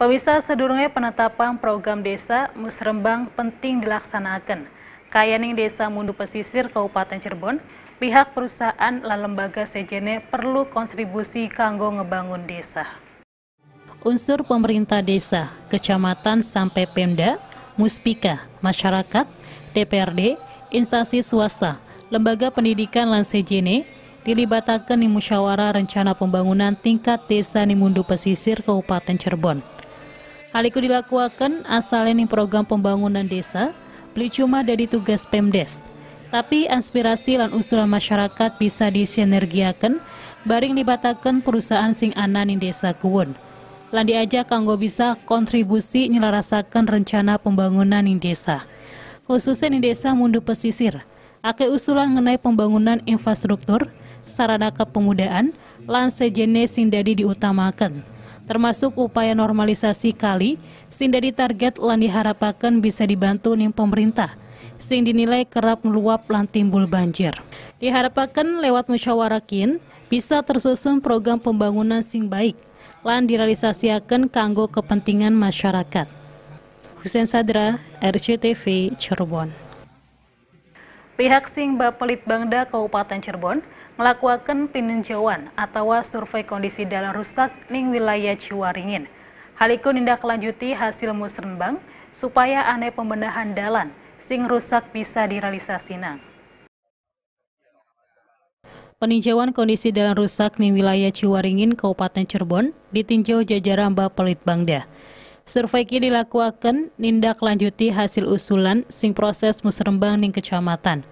Pemirsa sedurungnya penetapan program desa Musrembang penting dilaksanakan. Kayaning Desa Mundu Pesisir Kabupaten Cirebon, pihak perusahaan lan lembaga sejene perlu kontribusi kanggo ngebangun desa. Unsur pemerintah desa, kecamatan sampai Pemda, Muspika, masyarakat, DPRD, instansi swasta, lembaga pendidikan lan sejene dilibatakan di musyawarah rencana pembangunan tingkat desa di Mundu Pesisir Kabupaten Cirebon. Hal itu dilakukan asalnya program pembangunan desa, beli cuma dari tugas Pemdes. Tapi aspirasi dan usulan masyarakat bisa disinergiakan, baring dibatakan perusahaan sing anan desa Kuwun. Lan diajak kanggo bisa kontribusi nyelarasakan rencana pembangunan di desa. Khususnya di desa Mundu Pesisir, ake usulan mengenai pembangunan infrastruktur, sarana kepemudaan, lan sejenis sing dadi diutamakan termasuk upaya normalisasi kali sing dari target lan diharapkan bisa dibantu ning pemerintah sing dinilai kerap meluap lan timbul banjir. Diharapkan lewat musyawarah kin bisa tersusun program pembangunan sing baik lan direalisasiakan kanggo kepentingan masyarakat. Husen Sadra, RCTV, Cirebon. Pihak sing Bapelit Bangda Kabupaten Cirebon melakukan peninjauan atau survei kondisi dalam rusak ning wilayah Ciwaringin. Hal itu lanjuti hasil musrenbang supaya aneh pembenahan dalan sing rusak bisa direalisasikan. Peninjauan kondisi dalam rusak ning wilayah Ciwaringin, Kabupaten Cirebon, ditinjau jajaran Bapelit Bangda. Survei ini dilakukan nindak lanjuti hasil usulan sing proses musrembang ning kecamatan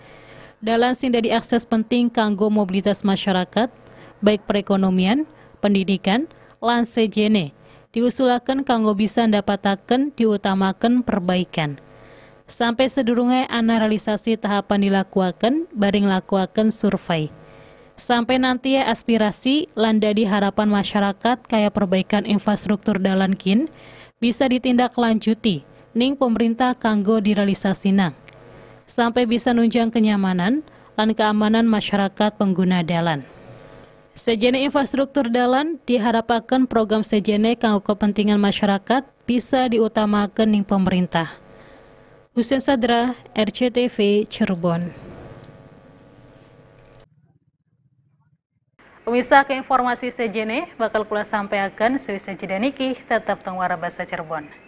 dalam sing diakses penting kanggo mobilitas masyarakat, baik perekonomian, pendidikan, lan sejene, diusulakan kanggo bisa dapataken diutamakan perbaikan. Sampai sedurungai analisasi tahapan dilakukan, baring lakuakan survei. Sampai nanti aspirasi landa di harapan masyarakat kayak perbaikan infrastruktur dalan kin bisa ditindaklanjuti ning pemerintah kanggo direalisasi nang sampai bisa nunjang kenyamanan dan keamanan masyarakat pengguna jalan. Sejene infrastruktur jalan diharapkan program sejene kanggo kepentingan masyarakat bisa diutamakan ning pemerintah. Husen Sadra, RCTV, Cirebon. Pemirsa ke informasi sejene bakal kula sampaikan suwi jeda niki tetap tengwara bahasa Cirebon.